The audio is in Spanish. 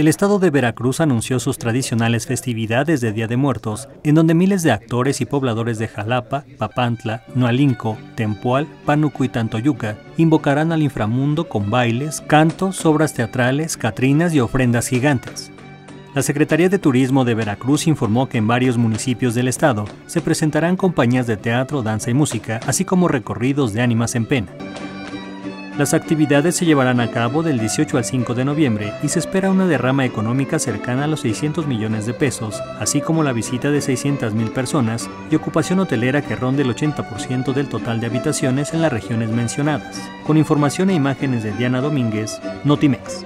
El estado de Veracruz anunció sus tradicionales festividades de Día de Muertos, en donde miles de actores y pobladores de Jalapa, Papantla, Nualinco, Tempual, Pánuco y Tantoyuca invocarán al inframundo con bailes, cantos, obras teatrales, catrinas y ofrendas gigantes. La Secretaría de Turismo de Veracruz informó que en varios municipios del estado se presentarán compañías de teatro, danza y música, así como recorridos de ánimas en pena. Las actividades se llevarán a cabo del 18 al 5 de noviembre y se espera una derrama económica cercana a los 600 millones de pesos, así como la visita de 600 mil personas y ocupación hotelera que ronde el 80% del total de habitaciones en las regiones mencionadas. Con información e imágenes de Diana Domínguez, Notimex.